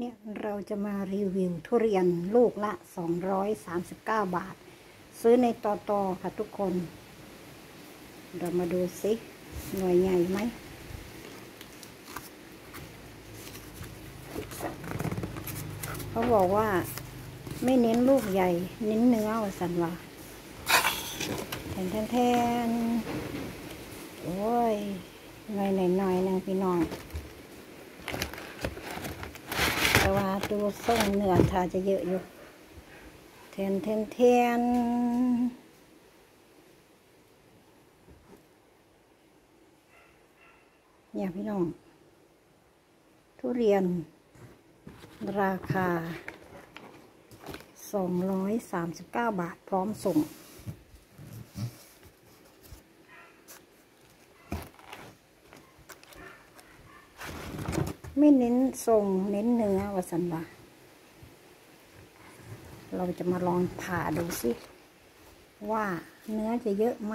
เนี่ยเราจะมารีวิวทุเรียนลูกละ 239 บาท ซื้อในตอตอค่ะทุกคน เรามาดูสิ หน่วยใหญ่ไหม เขาบอกว่า ไม่เน้นลูกใหญ่ เน้นเนื้อวสันว่าแทนแทนแทนโอ้ยหน่อยหน่อยหน่อยนึงพี่น้อง แต่ว่า ดูส่งเนื้อทาจะเยอะอยู่เทนเทนเทนเนี่ยพี่น้อง ทุเรียน ราคา 239 บาทพร้อมส่ง ไม่เน้นทรงเน้นเนื้อวาสันวาเราจะมาลองผ่าดูสิว่าเนื้อจะเยอะไหม